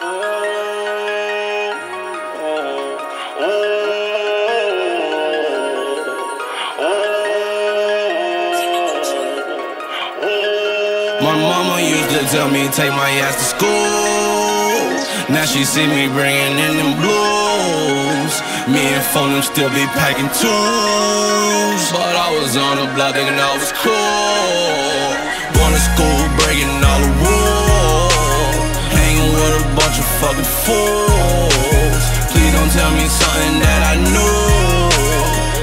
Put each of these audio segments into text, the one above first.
My mama used to tell me take my ass to school. Now she see me bringing in them blues. Me and phone them still be packing tools. But I was on the block thinking I was cool. Fucking fools. Please don't tell me something that I knew.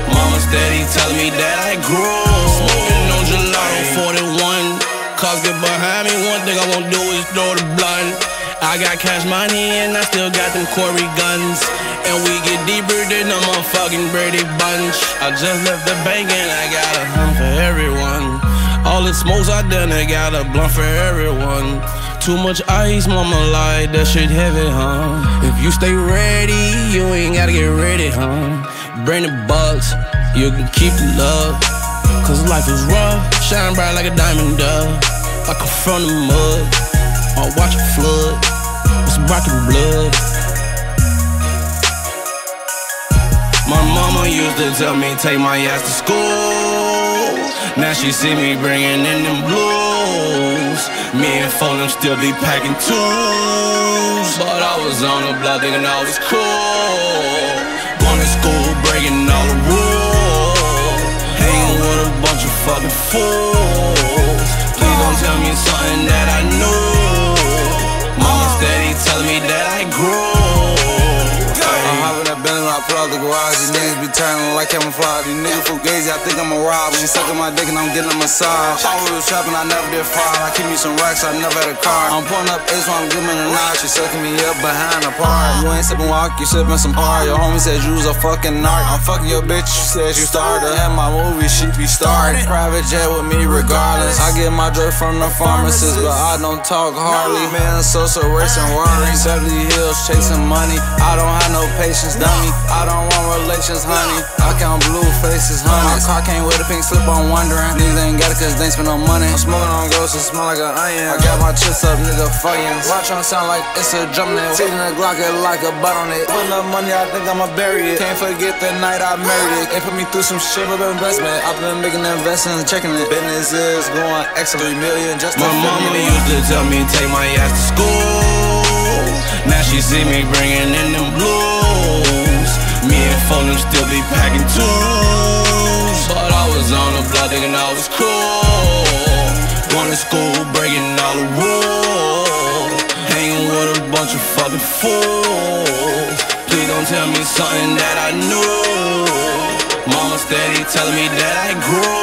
Mama steady telling me that I grew. Smoking on gelato 41. Cause get behind me, one thing I won't do is throw the blunt. I got cash money and I still got them Corey guns. And we get deeper than a motherfucking Brady Bunch. I just left the bank and I got a hunt for everyone. All the smokes I done, I got a blunt for everyone. Too much ice, mama like that shit heavy, huh? If you stay ready, you ain't gotta get ready, huh? Bring the bucks, you can keep the love. Cause life is rough, shine bright like a diamond dove. I come from the mud, I watch it flood. It's rockin' blood. My mama used to tell me take my ass to school. Now she see me bringing in them blues. Me and them still be packing tools. But I was on the block thinking I was cool. Going to school breaking all the rules. Hanging with a bunch of fucking fools. Out the garage. These niggas be turning like camouflage. These niggas fugazi, I think I'm a rob. She sucking my dick and I'm getting a massage. I'm was trapping, I never did fraud. I keep me some racks, I never had a car. I'm pulling up Ace while I'm giving a nod. She sucking me up behind the part. You ain't sipping walk, you sipping some hard. Your homie says you was a fucking narc. I'm fucking your bitch, she said you started. Had my movie, she be started. Private jet with me regardless. I get my drug from the pharmacist, but I don't talk hardly. Man, Sosa racing Rari. Beverly Hills chasing money. I don't have no patience, dummy. I don't want relations, honey. I count blue faces, honey. My car came with a pink slip, I'm wondering. Niggas ain't got it cause they ain't spend no money. I'm smoking on ghosts, it smell like an onion. I got my chips up, nigga, fucking. Watch on sound like it's a drum net. Taking a Glock, it like a butt on it. Putting up money, I think I'ma bury it. Can't forget the night I married it. They put me through some shit with investment. I've been making investments, checking it. Business is going extra, three million just to My mama me. used to tell me take my ass to school. Now she see me bringing in them blues. Me and still be packing tools. But I was on the block thinking I was cool. Going to school breaking all the rules. Hanging with a bunch of fucking fools. Please don't tell me something that I knew. Mama steady telling me that I grew.